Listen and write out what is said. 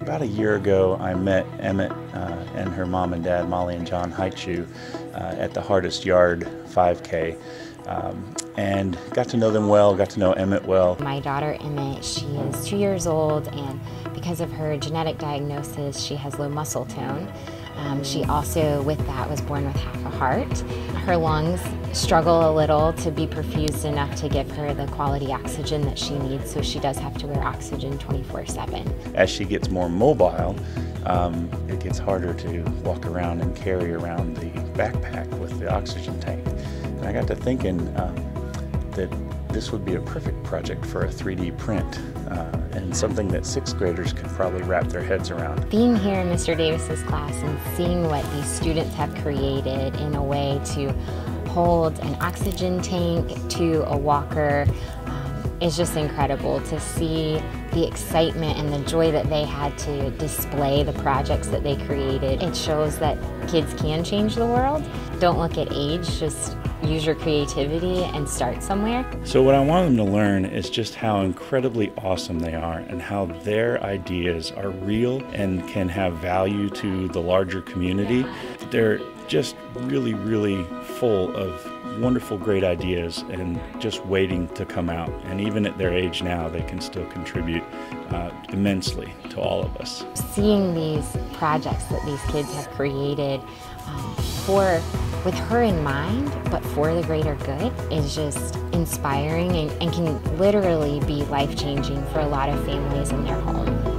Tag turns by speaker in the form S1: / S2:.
S1: About a year ago, I met Emmett uh, and her mom and dad, Molly and John Haichu, uh, at the Hardest Yard 5K. Um, and got to know them well, got to know Emmett well.
S2: My daughter Emmett, she is two years old, and because of her genetic diagnosis, she has low muscle tone. Um, she also, with that, was born with half a heart. Her lungs struggle a little to be perfused enough to give her the quality oxygen that she needs, so she does have to wear oxygen 24 7.
S1: As she gets more mobile, um, it gets harder to walk around and carry around the backpack with the oxygen tank. And I got to thinking um, that this would be a perfect project for a 3D print uh, and something that sixth graders could probably wrap their heads around.
S2: Being here in Mr. Davis's class and seeing what these students have created in a way to hold an oxygen tank to a walker um, is just incredible to see the excitement and the joy that they had to display the projects that they created. It shows that kids can change the world. Don't look at age, just use your creativity and start somewhere.
S1: So, what I want them to learn is just how incredibly awesome they are and how their ideas are real and can have value to the larger community. They're just really, really full of wonderful, great ideas and just waiting to come out. And even at their age now, they can still contribute uh, immensely to all of us.
S2: Seeing these projects that these kids have created um, for with her in mind, but for the greater good, is just inspiring and, and can literally be life changing for a lot of families in their home.